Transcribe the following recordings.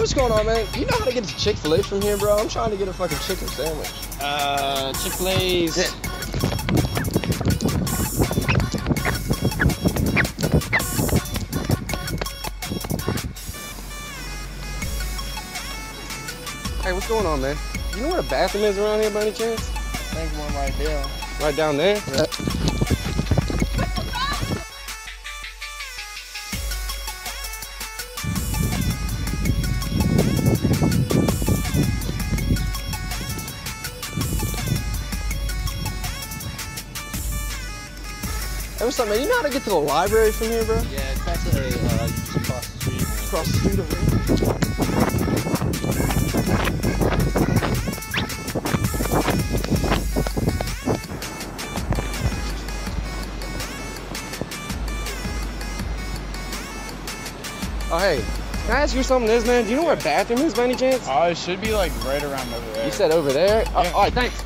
what's going on, man? You know how to get to Chick Fil A from here, bro? I'm trying to get a fucking chicken sandwich. Uh, Chick Fil A's. Yeah. Hey, what's going on, man? You know where the bathroom is around here by any chance? I think one right there. Right down there? Hey, what's up, man? You know how to get to the library from here, bro? Yeah, it's actually uh, just across the street. Across the street over here. Oh, hey, can I ask you something, this man? Do you know where a bathroom is by any chance? Oh, it should be like right around over there. You said over there? Oh, Yeah. all right, thanks.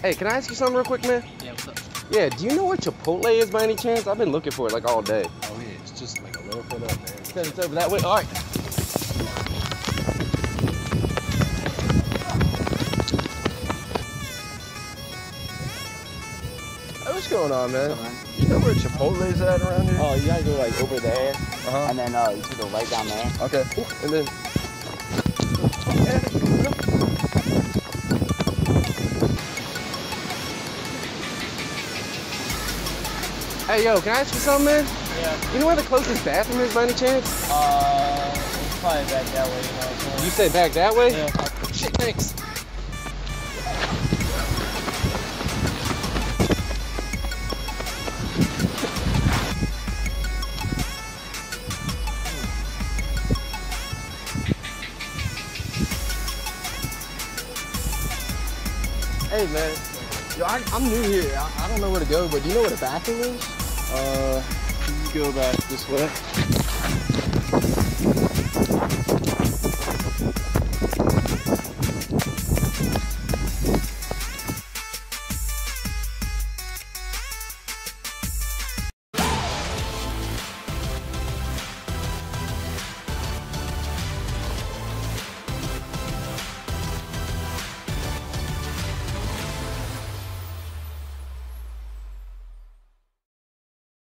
Hey, can I ask you something real quick, man? Yeah, what's up? Yeah, do you know where Chipotle is by any chance? I've been looking for it like all day. Oh yeah, it's just like a little bit up there. Said it's over that way. All right. What's going on, man? You know where Chipotle's at around here? Oh, you gotta go like over there, Uh-huh. and then uh, you can go right down there. Okay. And then. Hey, yo, can I ask you something, man? Yeah. You know where the closest bathroom is by any chance? Uh, it's probably back that way, you know. You say back that way? Yeah. Shit, thanks. Hey man, yo, I, I'm new here. I, I don't know where to go, but do you know where the bathroom is? Uh, you go back this way.